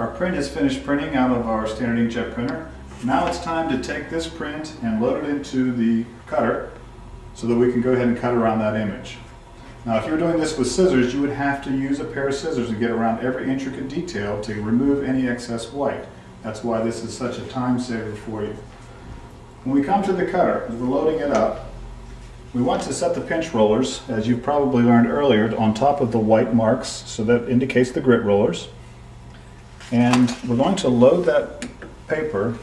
Our print is finished printing out of our standard inkjet printer. Now it's time to take this print and load it into the cutter so that we can go ahead and cut around that image. Now if you're doing this with scissors, you would have to use a pair of scissors to get around every intricate detail to remove any excess white. That's why this is such a time saver for you. When we come to the cutter, we're loading it up, we want to set the pinch rollers, as you've probably learned earlier, on top of the white marks, so that indicates the grit rollers. And we're going to load that paper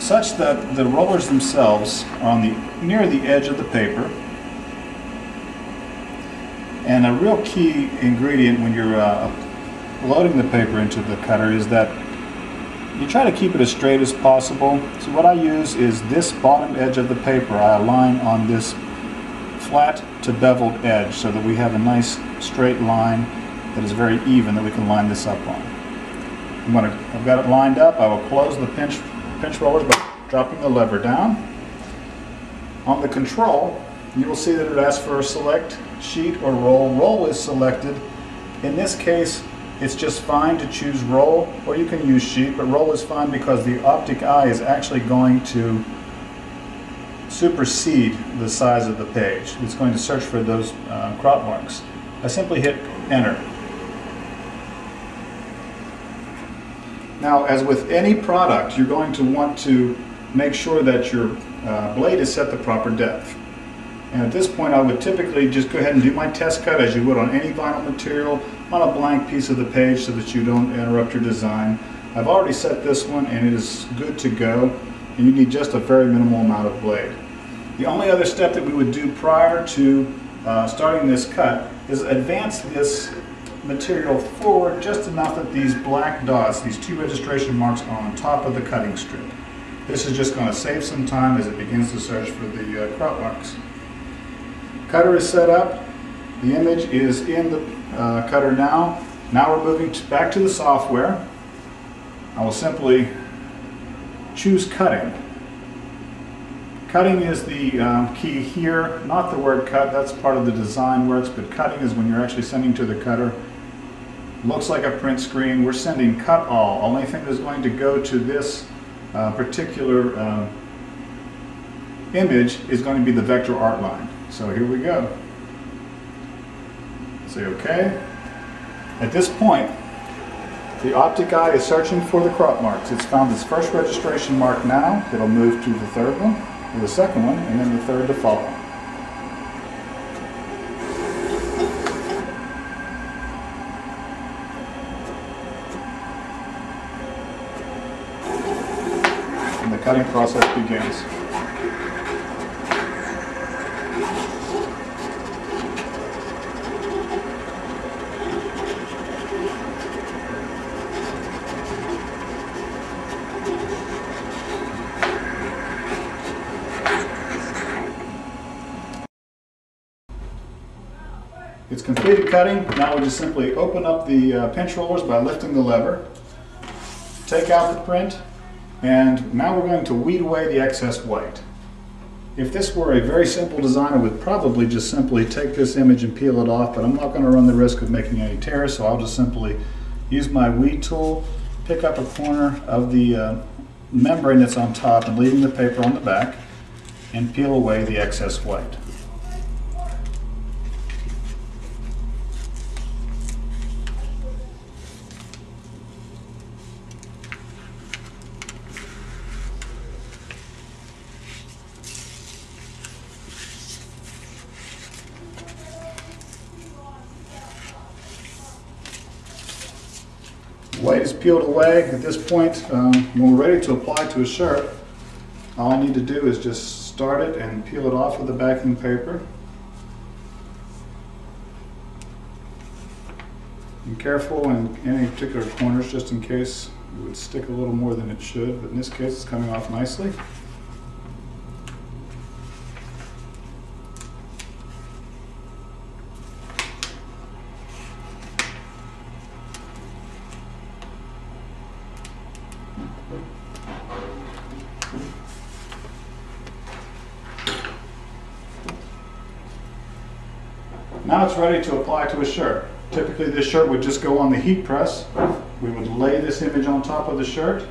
such that the rollers themselves are on the near the edge of the paper. And a real key ingredient when you're uh, loading the paper into the cutter is that you try to keep it as straight as possible. So what I use is this bottom edge of the paper I align on this flat to beveled edge so that we have a nice straight line that is very even that we can line this up on. I'm gonna, I've got it lined up. I will close the pinch pinch rollers by dropping the lever down. On the control, you will see that it asks for a select sheet or roll. Roll is selected. In this case, it's just fine to choose roll, or you can use sheet, but roll is fine because the optic eye is actually going to supersede the size of the page. It's going to search for those uh, crop marks. I simply hit enter. Now, as with any product, you're going to want to make sure that your uh, blade is set the proper depth. And at this point, I would typically just go ahead and do my test cut as you would on any vinyl material on a blank piece of the page so that you don't interrupt your design. I've already set this one and it is good to go. And you need just a very minimal amount of blade. The only other step that we would do prior to uh, starting this cut is advance this material forward just enough that these black dots, these two registration marks are on top of the cutting strip. This is just going to save some time as it begins to search for the uh, crop marks. Cutter is set up. The image is in the uh, cutter now. Now we're moving to back to the software. I will simply choose cutting. Cutting is the um, key here, not the word cut, that's part of the design works, but cutting is when you're actually sending to the cutter. Looks like a print screen, we're sending cut all. Only thing that's going to go to this uh, particular uh, image is going to be the vector art line. So here we go. Say OK. At this point, the optic eye is searching for the crop marks. It's found its first registration mark now. It'll move to the third one the second one, and then the third to follow. And the cutting process begins. It's completed cutting. Now we just simply open up the uh, pinch rollers by lifting the lever, take out the print, and now we're going to weed away the excess white. If this were a very simple design, I would probably just simply take this image and peel it off, but I'm not going to run the risk of making any tears, so I'll just simply use my weed tool, pick up a corner of the uh, membrane that's on top and leaving the paper on the back, and peel away the excess white. White is peeled away. At this point, um, when we're ready to apply to a shirt, all I need to do is just start it and peel it off with the backing paper. Be careful in any particular corners just in case it would stick a little more than it should, but in this case it's coming off nicely. Now it's ready to apply to a shirt. Typically this shirt would just go on the heat press. We would lay this image on top of the shirt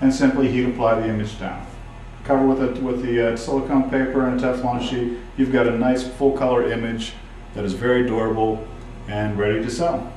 and simply heat apply the image down. Cover with, it, with the uh, silicone paper and Teflon sheet. You've got a nice full color image that is very durable and ready to sell.